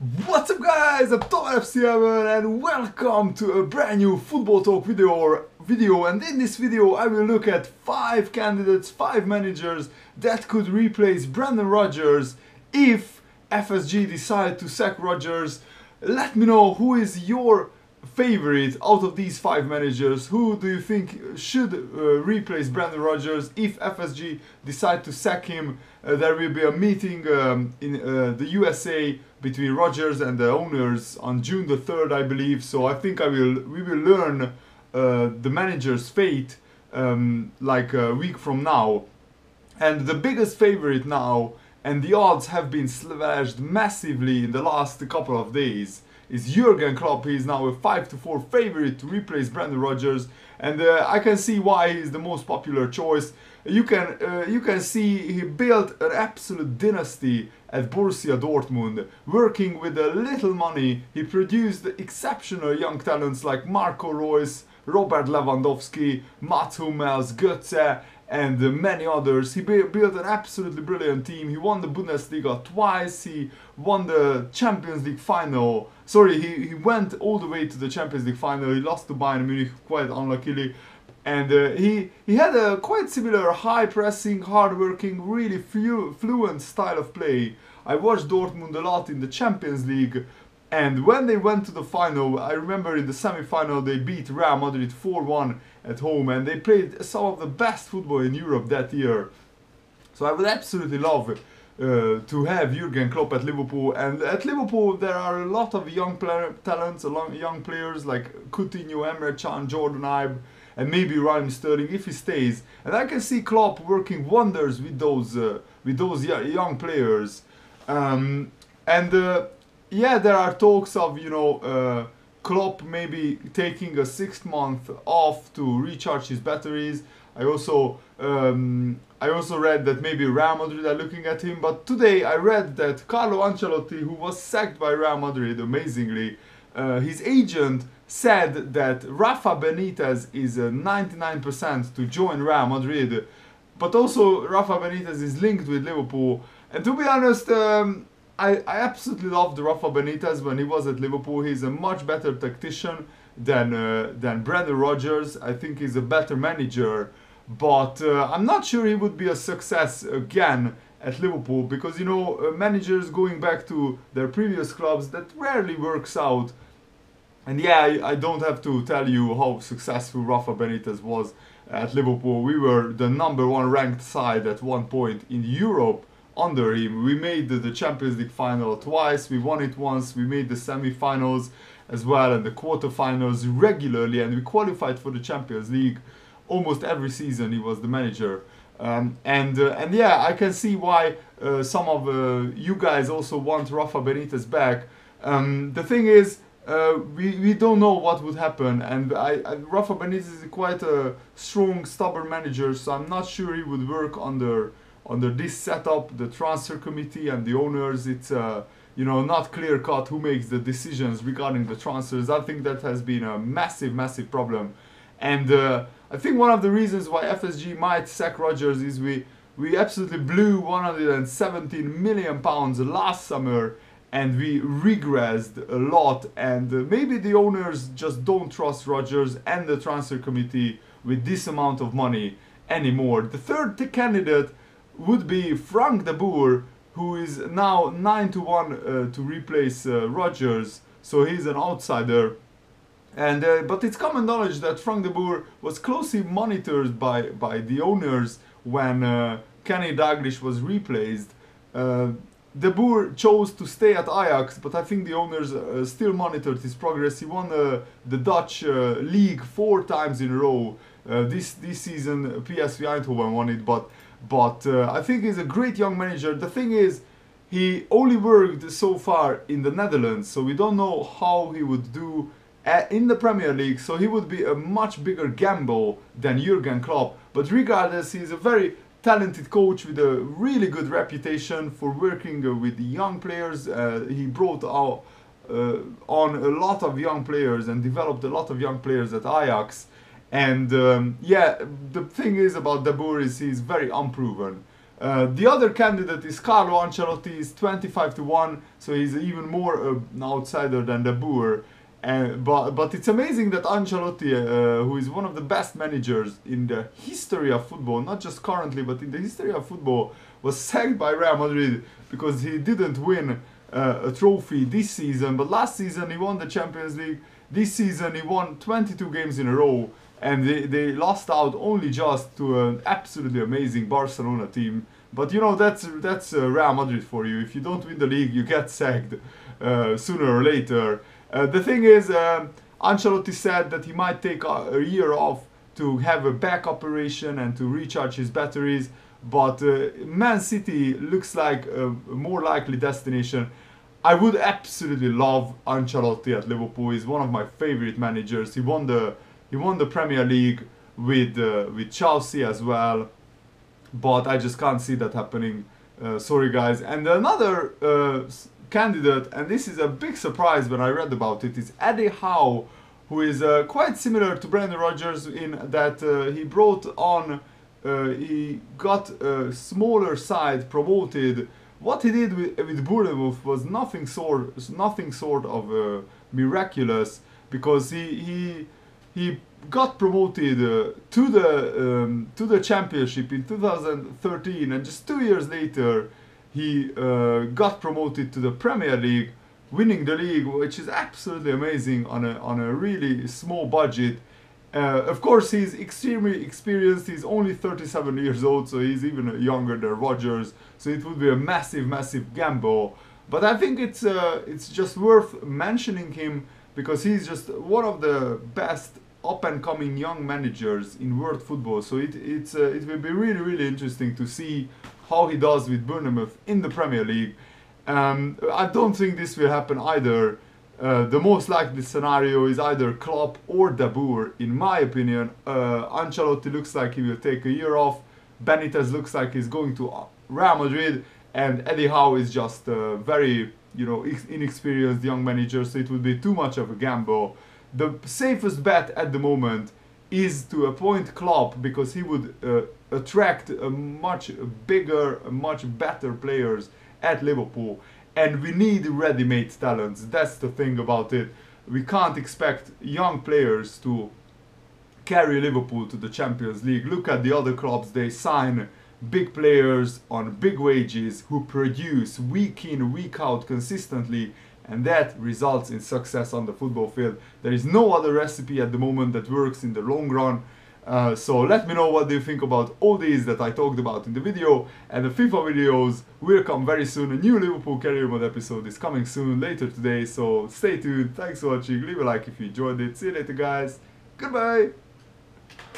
What's up guys, I'm TomLFCHeaven and welcome to a brand new Football Talk video, video and in this video I will look at 5 candidates, 5 managers that could replace Brendan Rodgers if FSG decide to sack Rodgers. Let me know who is your favorite out of these 5 managers, who do you think should uh, replace Brendan Rodgers if FSG decide to sack him. Uh, there will be a meeting um, in uh, the USA between Rodgers and the owners on June the 3rd, I believe. So I think I will we will learn uh, the manager's fate um, like a week from now. And the biggest favorite now, and the odds have been slashed massively in the last couple of days, is Jurgen Klopp. He is now a 5 to 4 favorite to replace Brendan Rodgers, and uh, I can see why he is the most popular choice. You can uh, you can see he built an absolute dynasty at Borussia Dortmund, working with a little money. He produced exceptional young talents like Marco Reus, Robert Lewandowski, Mats Hummels, Götze, and many others. He built an absolutely brilliant team. He won the Bundesliga twice. He won the Champions League final. Sorry, he, he went all the way to the Champions League final. He lost to Bayern Munich quite unluckily and uh, he he had a quite similar high pressing, hard working, really flu- fluent style of play. I watched Dortmund a lot in the Champions League, and when they went to the final, I remember in the semi-final they beat Real Madrid 4-1 at home, and they played some of the best football in Europe that year. So I would absolutely love. Uh, to have Jurgen Klopp at Liverpool, and at Liverpool there are a lot of young player, talents, young players like Coutinho, Emre Can, Jordan Ibe, and maybe Raheem Sterling if he stays. And I can see Klopp working wonders with those uh, with those young players. Um, and uh, yeah, there are talks of you know uh, Klopp maybe taking a six month off to recharge his batteries. I also um, I also read that maybe Real Madrid are looking at him. But today I read that Carlo Ancelotti, who was sacked by Real Madrid, amazingly, uh, his agent said that Rafa Benitez is a 99% to join Real Madrid, but also Rafa Benitez is linked with Liverpool. And to be honest, um, I, I absolutely loved Rafa Benitez when he was at Liverpool. He's a much better tactician than uh, than Brendan Rodgers. I think he's a better manager, but uh, I'm not sure he would be a success again at Liverpool because you know uh, managers going back to their previous clubs that rarely works out and yeah, I, I, don't have to tell you how successful Rafa Benitez was at Liverpool. We were the number one ranked side at one point in Europe under him. We made the, Champions League final twice, we won it once, we made the semi finals as well and the quarterfinals regularly, and we qualified for the Champions League almost every season. He was the manager. Um, and uh, and yeah, I can see why uh, some of uh, you guys also want Rafa Benitez back. Um, the thing is, uh, we, we don't know what would happen. And I, I, Rafa Benitez is quite a strong, stubborn manager, so I'm not sure he would work under under this setup. The transfer committee and the owners, it's uh, you know not clear cut who makes the decisions regarding the transfers. I think that has been a massive, massive problem. And uh, I think one of the reasons why FSG might sack Rodgers is we we absolutely blew 117 million pounds last summer and we regressed a lot and uh, maybe the owners just don't trust Rodgers and the transfer committee with this amount of money anymore. The third candidate would be Frank de Boer who is now 9 to 1 uh, to replace uh, Rodgers so he's an outsider and uh, but it's common knowledge that Frank de Boer was closely monitored by by the owners when uh, Kenny Dalglish was replaced uh, De Boer chose to stay at Ajax, but I think the owners uh, still monitored his progress. He won uh, the Dutch uh, league four times in a row. This this season, PSV Eindhoven won it, but but uh, I think he's a great young manager. The thing is, he only worked so far in the Netherlands, so we don't know how he would do in the Premier League. So he would be a much bigger gamble than Jurgen Klopp. But regardless, he's a very talented coach with a really good reputation for working uh, with young players. Uh, he brought out, uh, on a lot of young players and developed a lot of young players at Ajax. And um, yeah, the thing is about De Boer is he's very unproven. Uh, the other candidate is Carlo Ancelotti. He's 25 to one, so he's even more uh, an outsider than De Boer. Uh, but but it's amazing that Ancelotti, uh, who is one of the best managers in the history of football, not just currently, but in the history of football, was sacked by Real Madrid because he didn't win uh, a trophy this season. But last season he won the Champions League. This season he won 22 games in a row, and they, they lost out only just to an absolutely amazing Barcelona team. But you know that's that's uh, Real Madrid for you. If you don't win the league, you get sacked uh, sooner or later. Uh, the thing is, um, Ancelotti said that he might take a, a, year off to have a back operation and to recharge his batteries. But uh, Man City looks like a more likely destination. I would absolutely love Ancelotti at Liverpool. He's one of my favorite managers. He won the he won the Premier League with uh, with Chelsea as well. But I just can't see that happening. Uh, sorry, guys. And another uh, candidate, and this is a big surprise when I read about it, is Eddie Howe, who is uh, quite similar to Brendan Rodgers in that uh, he brought on, uh, he got a smaller side promoted. What he did with, with Bournemouth was nothing sort, nothing sort of miraculous, because he he he got promoted uh, to the um, to the championship in 2013, and just two years later he uh, got promoted to the Premier League, winning the league, which is absolutely amazing on a on a really small budget. Uh, of course, he's extremely experienced. He's only 37 years old, so he's even younger than Rodgers. So it would be a massive, massive gamble. But I think it's uh, it's just worth mentioning him because he's just one of the best up and coming young managers in world football. So it it's uh, it will be really really interesting to see how he does with Bournemouth in the Premier League. Um, I don't think this will happen either. Uh, the most likely scenario is either Klopp or De Boer, in my opinion. Uh, Ancelotti looks like he will take a year off. Benitez looks like he's going to Real Madrid, and Eddie Howe is just a very, you know, inexperienced young manager. So it would be too much of a gamble. The safest bet at the moment is to appoint Klopp because he would uh, attract much bigger, much better players at Liverpool. And we need ready-made talents. That's the thing about it. We can't expect young players to carry Liverpool to the Champions League. Look at the other clubs. They sign big players on big wages who produce week in, week out consistently and that results in success on the football field. There is no other recipe at the moment that works in the long run. Uh, so let me know what do you think about all these that I talked about in the video and the FIFA videos will come very soon. A new Liverpool career mode episode is coming soon later today so stay tuned. Thanks for watching. Leave a like if you enjoyed it. See you later guys. Goodbye.